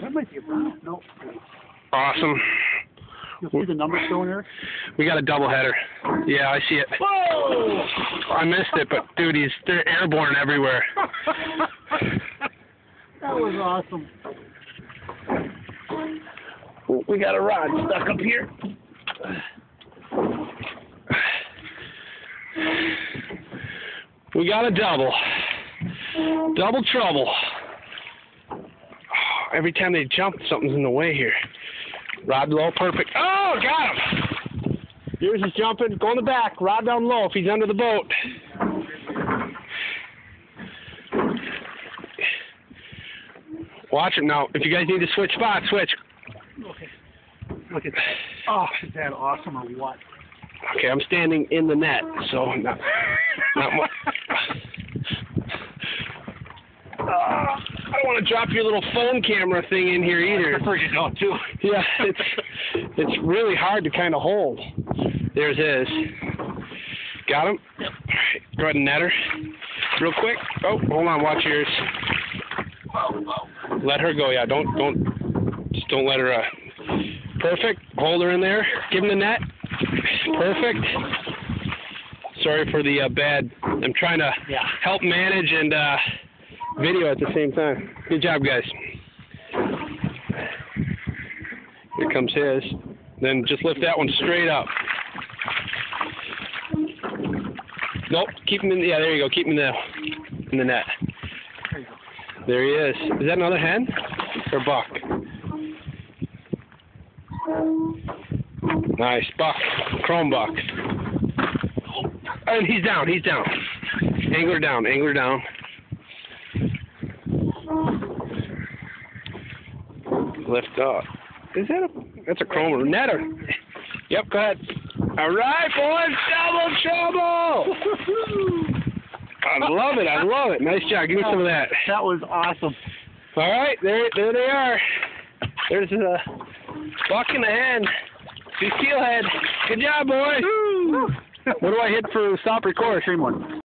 That might be a brown. No. Awesome. You'll see the number showing there. We got a double header. Yeah, I see it. Whoa! I missed it, but dude, he's they're airborne everywhere. that was awesome. We got a rod stuck up here. We got a double. Double trouble. Oh, every time they jump, something's in the way here. Rod low, perfect. Oh, got him. Yours is jumping. Go in the back. Rod down low if he's under the boat. Watch him now. If you guys need to switch spots, switch. Okay. Look at that. Oh, oh is that awesome or what? Okay, I'm standing in the net, so not, not much. Uh, I don't drop your little phone camera thing in here either. That's where you go too. Yeah, it's it's really hard to kind of hold. There's his. Got him. All right, go ahead and net her, real quick. Oh, hold on, watch yours. Let her go. Yeah, don't don't just don't let her. Uh, perfect. Hold her in there. Give him the net. Perfect. Sorry for the uh, bad. I'm trying to Yeah. help manage and uh, video at the same time. Good job, guys. Here comes his. Then just lift that one straight up. Nope. Keep him in. Yeah, there you go. Keep him in the in the net. There he is. Is that another hen or buck? Nice buck, chrome buck. And he's down. He's down. Angler down. Angler down. Lift up. Is that a? That's a chrome netter. Yep. Go ahead. All right, boys. Double trouble. I love it. I love it. Nice job. Give me some of that. That was awesome. All right, there, there they are. There's the buck and the. See steelhead. Good job, boys. what do I hit for stop record? Stream one.